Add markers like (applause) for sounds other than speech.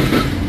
you (laughs)